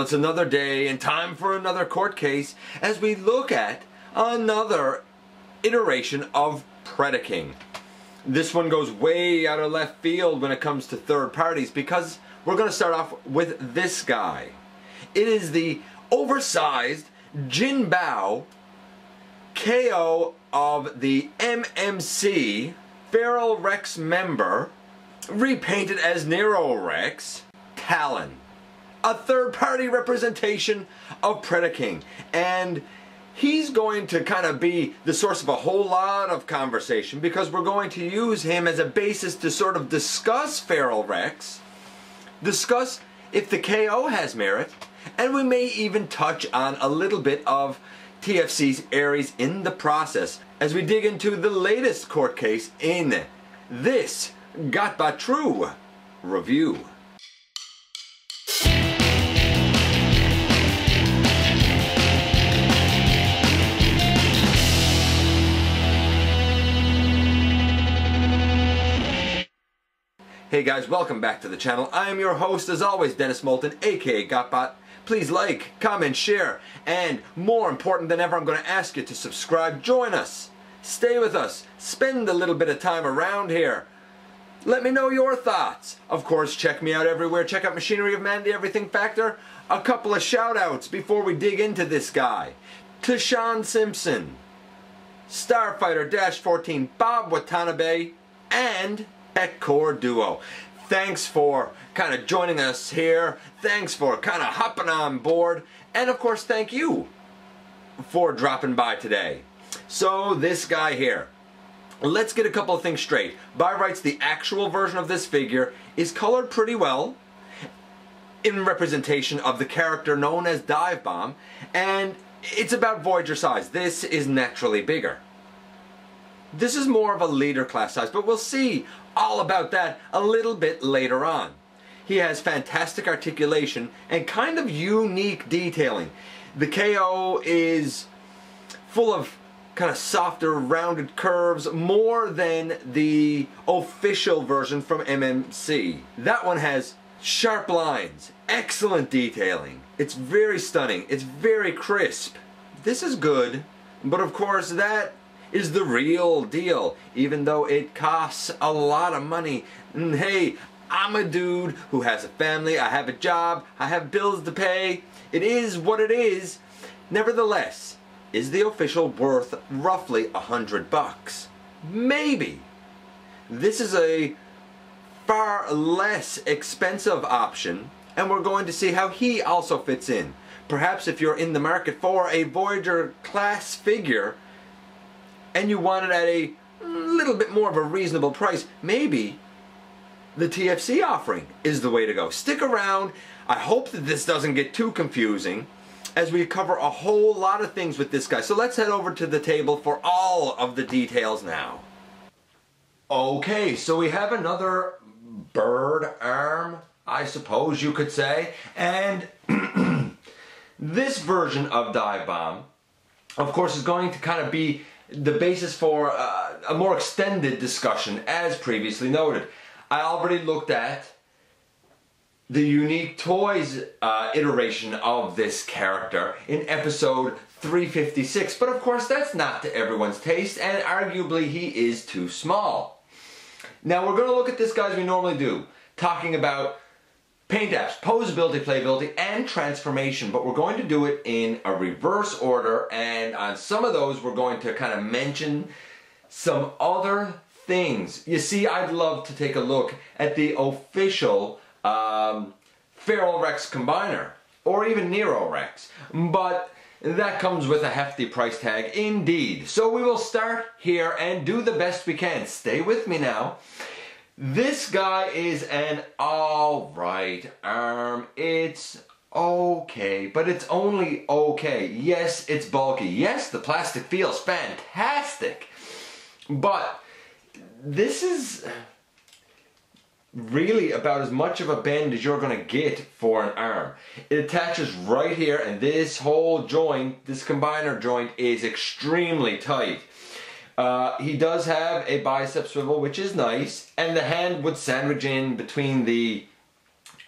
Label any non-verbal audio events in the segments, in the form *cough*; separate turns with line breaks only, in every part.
It's another day and time for another court case as we look at another iteration of Predaking. This one goes way out of left field when it comes to third parties because we're going to start off with this guy. It is the oversized Jinbao KO of the MMC Feral Rex member repainted as Nero Rex Talon a third party representation of Predaking. And he's going to kind of be the source of a whole lot of conversation because we're going to use him as a basis to sort of discuss Feral Rex, discuss if the KO has merit, and we may even touch on a little bit of TFC's Ares in the process as we dig into the latest court case in this Got True review. Hey guys, welcome back to the channel. I am your host, as always, Dennis Moulton, aka Gotbot. Please like, comment, share, and more important than ever, I'm going to ask you to subscribe. Join us. Stay with us. Spend a little bit of time around here. Let me know your thoughts. Of course, check me out everywhere. Check out Machinery of Man, The Everything Factor. A couple of shout outs before we dig into this guy. To Sean Simpson, Starfighter Dash 14, Bob Watanabe, and Pet Core Duo. Thanks for kind of joining us here. Thanks for kind of hopping on board. And of course, thank you for dropping by today. So this guy here, let's get a couple of things straight. By rights, the actual version of this figure is colored pretty well in representation of the character known as Divebomb, and it's about Voyager size. This is naturally bigger. This is more of a leader class size, but we'll see all about that a little bit later on. He has fantastic articulation and kind of unique detailing. The KO is full of kind of softer rounded curves more than the official version from MMC. That one has sharp lines, excellent detailing. It's very stunning, it's very crisp. This is good, but of course that is the real deal, even though it costs a lot of money. And hey, I'm a dude who has a family, I have a job, I have bills to pay. It is what it is. Nevertheless, is the official worth roughly a hundred bucks? Maybe. This is a far less expensive option and we're going to see how he also fits in. Perhaps if you're in the market for a Voyager class figure, and you want it at a little bit more of a reasonable price, maybe the TFC offering is the way to go. Stick around. I hope that this doesn't get too confusing as we cover a whole lot of things with this guy. So let's head over to the table for all of the details now. Okay, so we have another bird arm, I suppose you could say. And *clears throat* this version of Divebomb, of course, is going to kind of be the basis for uh, a more extended discussion as previously noted. I already looked at the unique toys uh, iteration of this character in episode 356 but of course that's not to everyone's taste and arguably he is too small. Now we're going to look at this guy as we normally do talking about paint apps, posability, playability, and transformation, but we're going to do it in a reverse order, and on some of those we're going to kind of mention some other things. You see, I'd love to take a look at the official um, Feral Rex Combiner, or even Nero Rex, but that comes with a hefty price tag indeed. So we will start here and do the best we can. Stay with me now. This guy is an alright arm. It's okay, but it's only okay. Yes, it's bulky. Yes, the plastic feels fantastic. But this is really about as much of a bend as you're to get for an arm. It attaches right here and this whole joint, this combiner joint is extremely tight. Uh, he does have a bicep swivel, which is nice, and the hand would sandwich in between the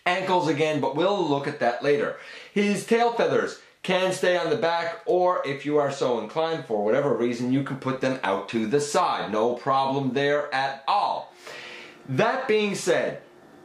ankles again, but we'll look at that later. His tail feathers can stay on the back, or if you are so inclined for whatever reason, you can put them out to the side. No problem there at all. That being said,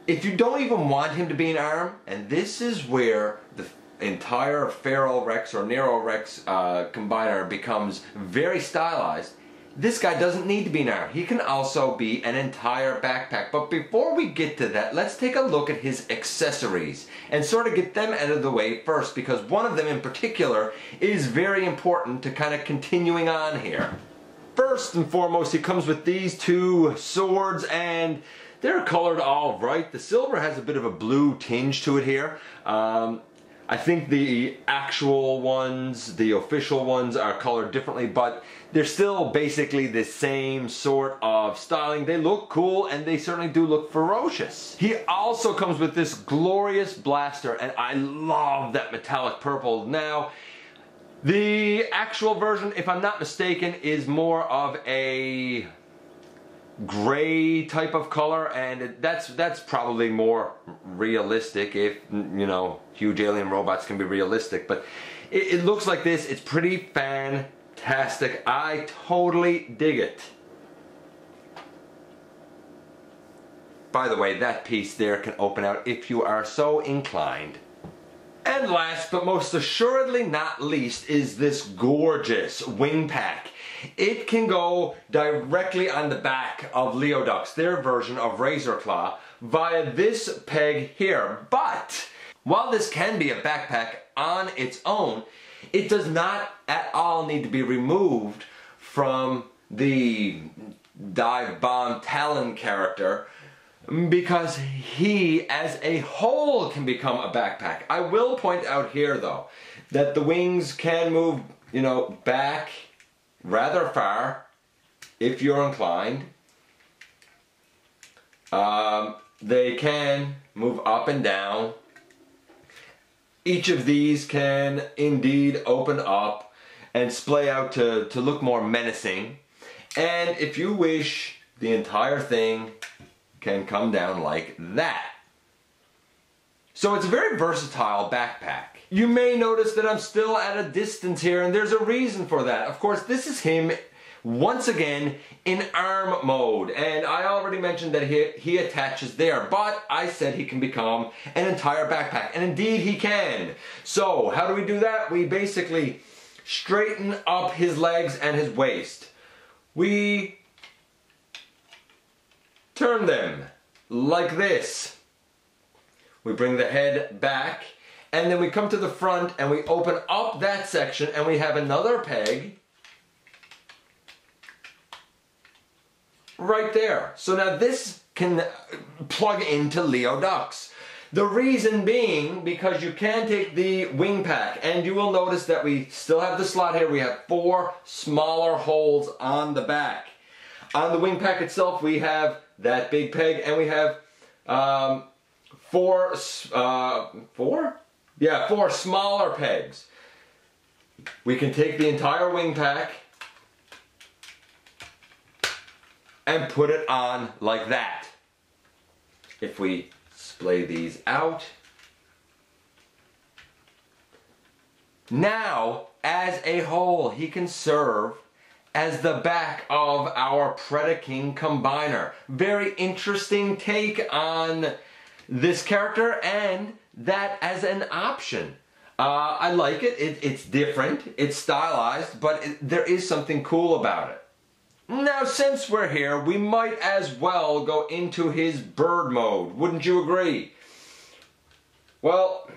if you don't even want him to be an arm, and this is where the entire Feral Rex or Nero Rex uh, combiner becomes very stylized, this guy doesn't need to be an. He can also be an entire backpack. But before we get to that, let's take a look at his accessories and sort of get them out of the way first because one of them in particular is very important to kind of continuing on here. First and foremost, he comes with these two swords and they're colored all right. The silver has a bit of a blue tinge to it here. Um, I think the actual ones, the official ones are colored differently, but they're still basically the same sort of styling. They look cool and they certainly do look ferocious. He also comes with this glorious blaster and I love that metallic purple. Now, the actual version, if I'm not mistaken, is more of a gray type of color and that's that's probably more realistic if you know huge alien robots can be realistic but it, it looks like this. It's pretty fantastic. I totally dig it. By the way that piece there can open out if you are so inclined. And last but most assuredly not least is this gorgeous wing pack it can go directly on the back of Leodux, their version of Razorclaw, via this peg here. But while this can be a backpack on its own, it does not at all need to be removed from the Divebomb Talon character because he as a whole can become a backpack. I will point out here though that the wings can move, you know, back rather far if you're inclined. Um, they can move up and down. Each of these can indeed open up and splay out to, to look more menacing. And if you wish, the entire thing can come down like that. So it's a very versatile backpack. You may notice that I'm still at a distance here and there's a reason for that. Of course, this is him once again in arm mode and I already mentioned that he, he attaches there but I said he can become an entire backpack and indeed he can. So how do we do that? We basically straighten up his legs and his waist. We turn them like this. We bring the head back and then we come to the front and we open up that section and we have another peg right there. So now this can plug into Leodux. The reason being because you can take the wing pack and you will notice that we still have the slot here. We have four smaller holes on the back. On the wing pack itself we have that big peg and we have um, four, uh, four? Yeah, four smaller pegs. We can take the entire wing pack and put it on like that. If we splay these out, now as a whole he can serve as the back of our Predaking Combiner. Very interesting take on this character and that as an option. Uh, I like it. it. It's different, it's stylized, but it, there is something cool about it. Now, since we're here, we might as well go into his bird mode. Wouldn't you agree? Well,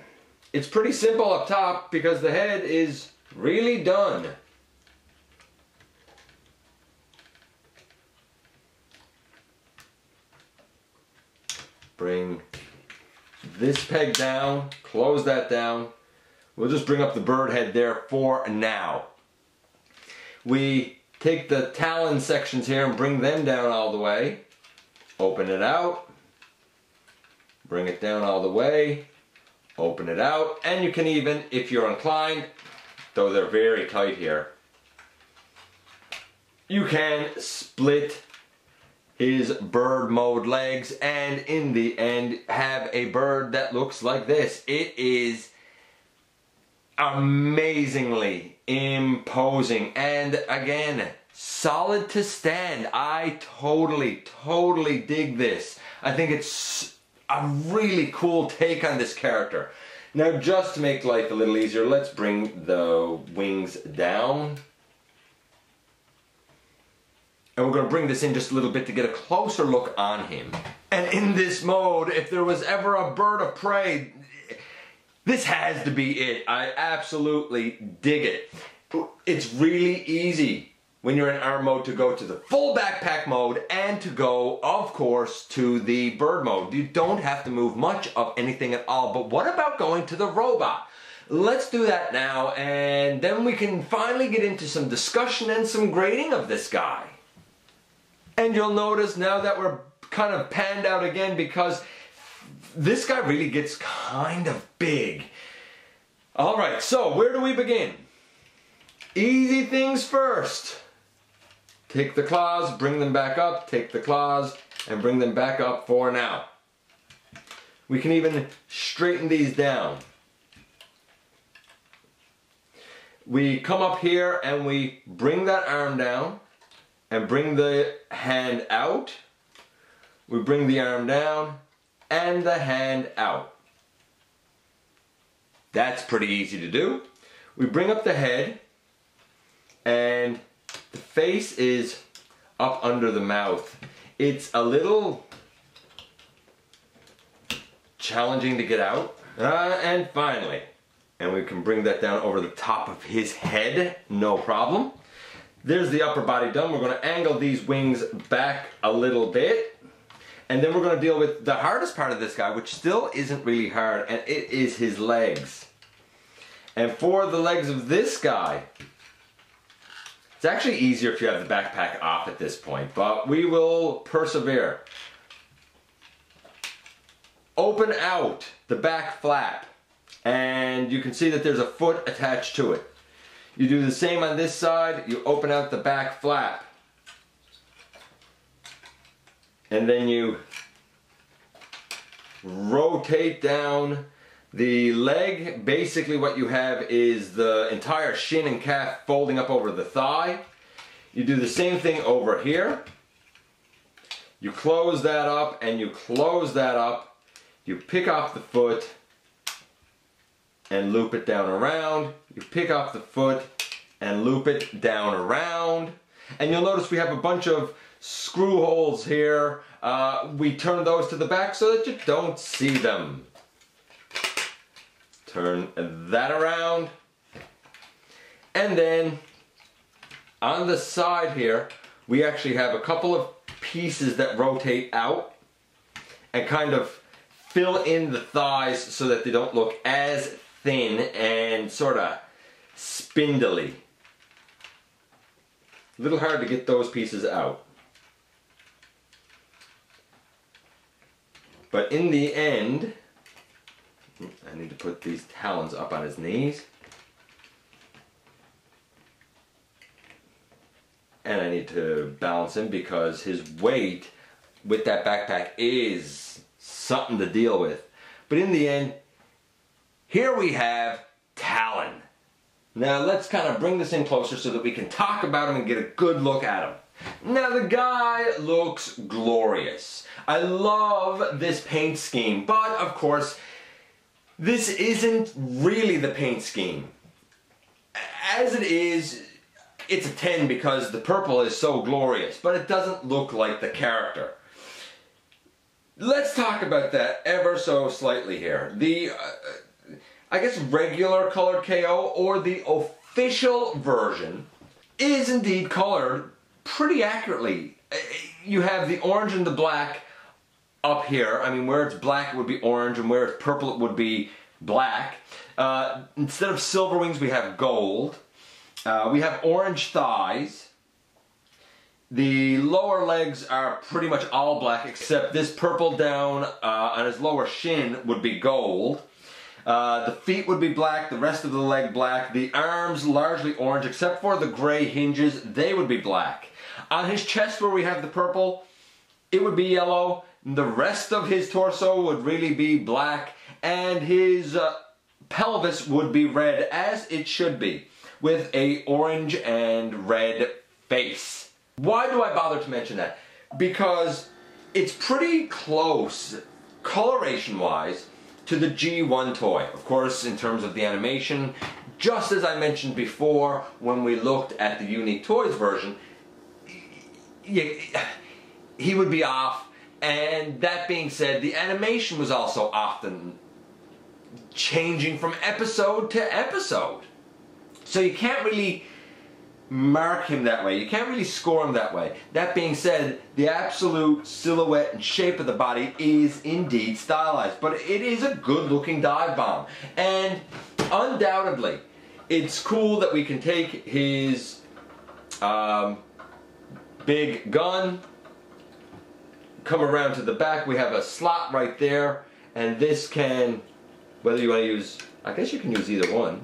it's pretty simple up top because the head is really done. Bring this peg down, close that down. We'll just bring up the bird head there for now. We take the talon sections here and bring them down all the way. Open it out. Bring it down all the way. Open it out. And you can even, if you're inclined, though they're very tight here, you can split his bird mode legs and in the end have a bird that looks like this. It is amazingly imposing and again solid to stand. I totally, totally dig this. I think it's a really cool take on this character. Now just to make life a little easier, let's bring the wings down. And we're to bring this in just a little bit to get a closer look on him. And in this mode, if there was ever a bird of prey, this has to be it. I absolutely dig it. It's really easy when you're in arm mode to go to the full backpack mode and to go, of course, to the bird mode. You don't have to move much of anything at all. But what about going to the robot? Let's do that now and then we can finally get into some discussion and some grading of this guy. And you'll notice now that we're kind of panned out again because this guy really gets kind of big. All right, so where do we begin? Easy things first. Take the claws, bring them back up, take the claws, and bring them back up for now. We can even straighten these down. We come up here and we bring that arm down and bring the hand out. We bring the arm down and the hand out. That's pretty easy to do. We bring up the head and the face is up under the mouth. It's a little challenging to get out. Uh, and finally, and we can bring that down over the top of his head, no problem. There's the upper body done. We're going to angle these wings back a little bit. And then we're going to deal with the hardest part of this guy, which still isn't really hard, and it is his legs. And for the legs of this guy, it's actually easier if you have the backpack off at this point, but we will persevere. Open out the back flap, and you can see that there's a foot attached to it. You do the same on this side, you open out the back flap. And then you rotate down the leg. Basically what you have is the entire shin and calf folding up over the thigh. You do the same thing over here. You close that up and you close that up. You pick off the foot and loop it down around. You pick up the foot and loop it down around. And you'll notice we have a bunch of screw holes here. Uh, we turn those to the back so that you don't see them. Turn that around. And then on the side here, we actually have a couple of pieces that rotate out and kind of fill in the thighs so that they don't look as thin and sort of spindly. A little hard to get those pieces out. But in the end, I need to put these talons up on his knees. And I need to balance him because his weight with that backpack is something to deal with. But in the end, here we have Talon. Now let's kind of bring this in closer so that we can talk about him and get a good look at him. Now the guy looks glorious. I love this paint scheme, but of course, this isn't really the paint scheme. As it is, it's a 10 because the purple is so glorious, but it doesn't look like the character. Let's talk about that ever so slightly here. The, uh, I guess, regular colored KO or the official version is indeed colored pretty accurately. You have the orange and the black up here. I mean, where it's black it would be orange and where it's purple it would be black. Uh, instead of silver wings we have gold. Uh, we have orange thighs. The lower legs are pretty much all black except this purple down uh, on his lower shin would be gold. Uh, the feet would be black, the rest of the leg black. The arms largely orange except for the gray hinges, they would be black. On his chest where we have the purple, it would be yellow. The rest of his torso would really be black, and his uh, pelvis would be red, as it should be, with a orange and red face. Why do I bother to mention that? Because it's pretty close, coloration-wise, to the G1 toy. Of course, in terms of the animation, just as I mentioned before when we looked at the Unique Toys version, he would be off. And that being said, the animation was also often changing from episode to episode. So you can't really mark him that way. You can't really score him that way. That being said, the absolute silhouette and shape of the body is indeed stylized, but it is a good looking Divebomb. And undoubtedly, it's cool that we can take his um, big gun, come around to the back. We have a slot right there, and this can, whether you want to use, I guess you can use either one.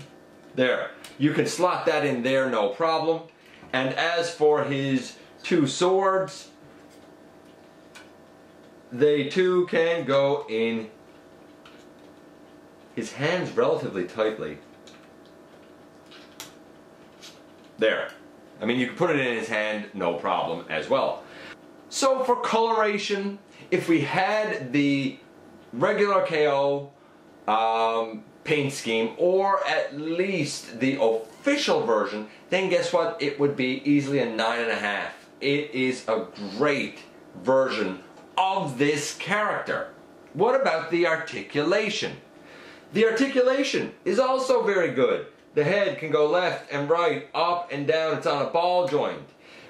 There. You can slot that in there, no problem. And as for his two swords, they too can go in his hands relatively tightly. There. I mean, you can put it in his hand, no problem as well. So for coloration, if we had the regular KO um, paint scheme, or at least the official version, then guess what? It would be easily a 9.5. It is a great version of this character. What about the articulation? The articulation is also very good. The head can go left and right, up and down. It's on a ball joint.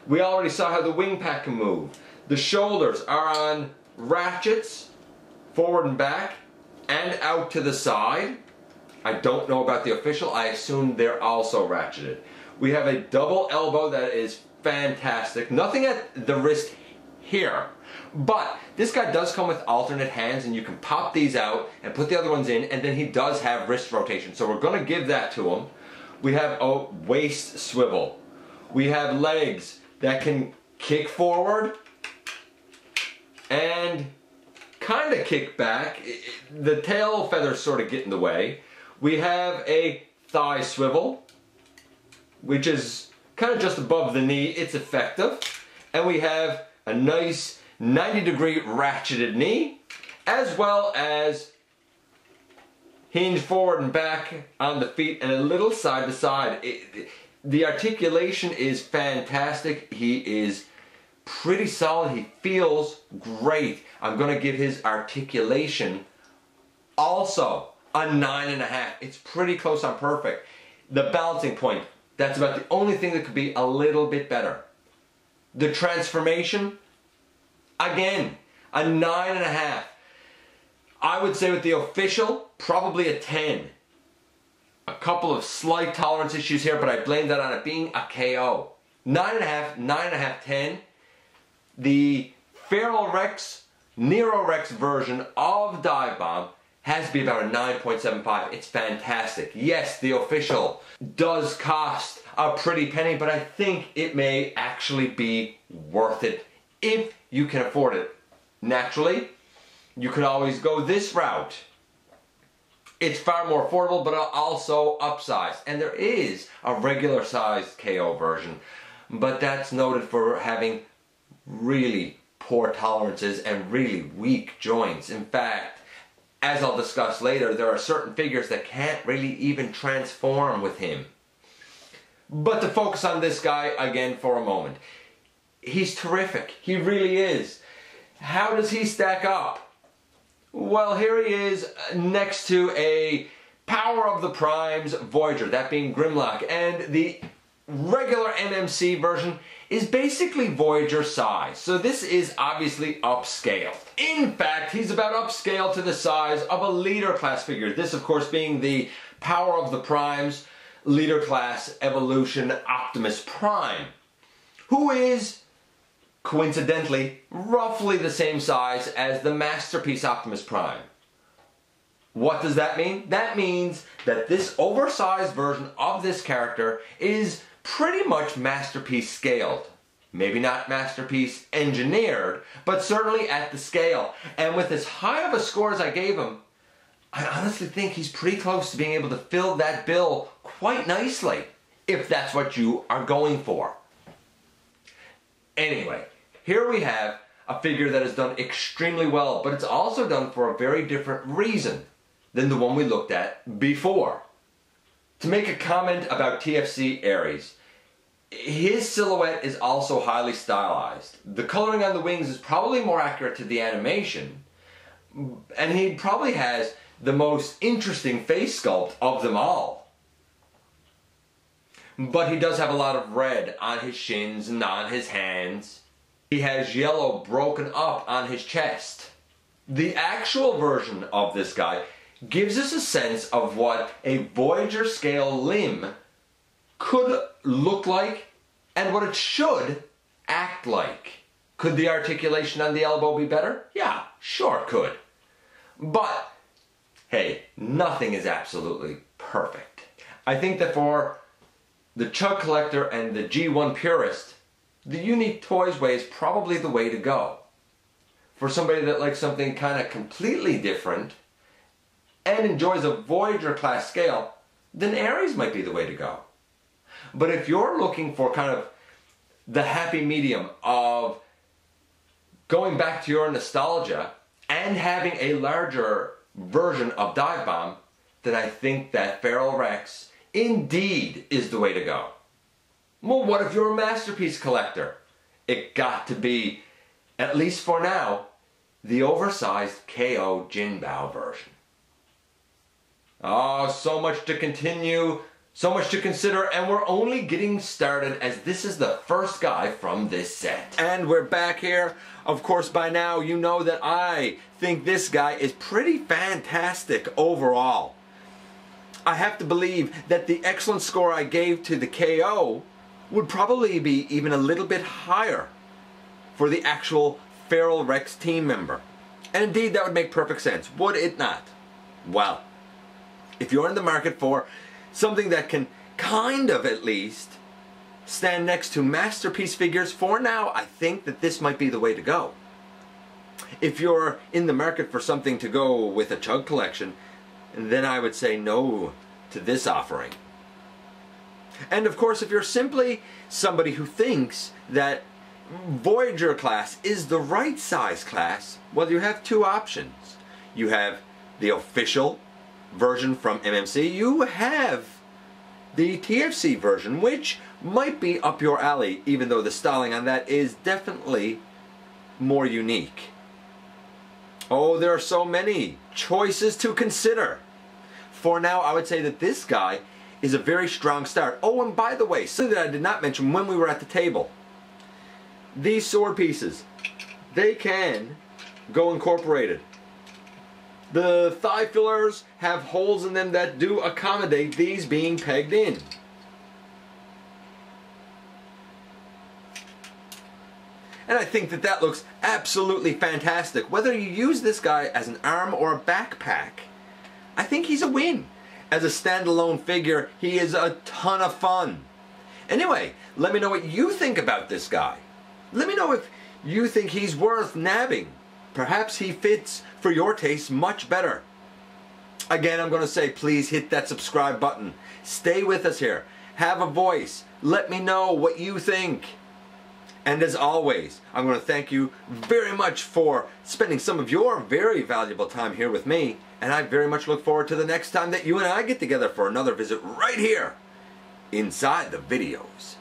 We already saw how the wing pack can move. The shoulders are on ratchets, forward and back, and out to the side. I don't know about the official. I assume they're also ratcheted. We have a double elbow that is fantastic. Nothing at the wrist here. But this guy does come with alternate hands and you can pop these out and put the other ones in and then he does have wrist rotation. So we're going to give that to him. We have a waist swivel. We have legs that can kick forward and kind of kick back. The tail feathers sort of get in the way. We have a thigh swivel, which is kind of just above the knee. It's effective. And we have a nice 90 degree ratcheted knee, as well as hinge forward and back on the feet and a little side to side. It, the articulation is fantastic. He is pretty solid. He feels great. I'm going to give his articulation also a nine and a half. It's pretty close on perfect. The balancing point, that's about the only thing that could be a little bit better. The transformation, again, a nine and a half. I would say with the official, probably a 10. A couple of slight tolerance issues here, but I blame that on it being a KO. Nine and a half, nine and a half, 10 the Feral Rex, Nero Rex version of Divebomb has to be about a 9.75. It's fantastic. Yes, the official does cost a pretty penny, but I think it may actually be worth it if you can afford it. Naturally, you could always go this route. It's far more affordable, but also upsized. And there is a regular sized KO version, but that's noted for having really poor tolerances and really weak joints. In fact, as I'll discuss later, there are certain figures that can't really even transform with him. But to focus on this guy again for a moment. He's terrific. He really is. How does he stack up? Well, here he is next to a Power of the Primes Voyager, that being Grimlock, and the regular MMC version is basically Voyager size. So this is obviously upscaled. In fact, he's about upscaled to the size of a leader class figure. This of course being the Power of the Primes leader class evolution Optimus Prime, who is coincidentally roughly the same size as the Masterpiece Optimus Prime. What does that mean? That means that this oversized version of this character is pretty much masterpiece scaled. Maybe not masterpiece engineered, but certainly at the scale. And with as high of a score as I gave him, I honestly think he's pretty close to being able to fill that bill quite nicely, if that's what you are going for. Anyway, here we have a figure that has done extremely well, but it's also done for a very different reason than the one we looked at before. To make a comment about TFC Ares, his silhouette is also highly stylized. The coloring on the wings is probably more accurate to the animation, and he probably has the most interesting face sculpt of them all. But he does have a lot of red on his shins and on his hands. He has yellow broken up on his chest. The actual version of this guy gives us a sense of what a Voyager scale limb could look like and what it should act like. Could the articulation on the elbow be better? Yeah, sure could. But, hey, nothing is absolutely perfect. I think that for the Chug Collector and the G1 Purist, the unique toys way is probably the way to go. For somebody that likes something kind of completely different and enjoys a Voyager class scale, then Ares might be the way to go. But if you're looking for kind of the happy medium of going back to your nostalgia and having a larger version of Divebomb, then I think that Feral Rex indeed is the way to go. Well, what if you're a masterpiece collector? It got to be, at least for now, the oversized KO Jinbao version. Oh, so much to continue, so much to consider, and we're only getting started as this is the first guy from this set. And we're back here. Of course, by now you know that I think this guy is pretty fantastic overall. I have to believe that the excellent score I gave to the KO would probably be even a little bit higher for the actual Feral Rex team member. And indeed, that would make perfect sense, would it not? Well, if you're in the market for something that can kind of at least stand next to masterpiece figures for now, I think that this might be the way to go. If you're in the market for something to go with a chug collection, then I would say no to this offering. And of course, if you're simply somebody who thinks that Voyager class is the right size class, well, you have two options. You have the official version from MMC, you have the TFC version, which might be up your alley, even though the styling on that is definitely more unique. Oh, there are so many choices to consider. For now, I would say that this guy is a very strong start. Oh, and by the way, something that I did not mention when we were at the table. These sword pieces, they can go incorporated. The thigh fillers have holes in them that do accommodate these being pegged in. And I think that that looks absolutely fantastic. Whether you use this guy as an arm or a backpack, I think he's a win. As a standalone figure, he is a ton of fun. Anyway, let me know what you think about this guy. Let me know if you think he's worth nabbing. Perhaps he fits for your taste much better. Again, I'm going to say please hit that subscribe button. Stay with us here. Have a voice. Let me know what you think. And as always, I'm going to thank you very much for spending some of your very valuable time here with me. And I very much look forward to the next time that you and I get together for another visit right here inside the videos.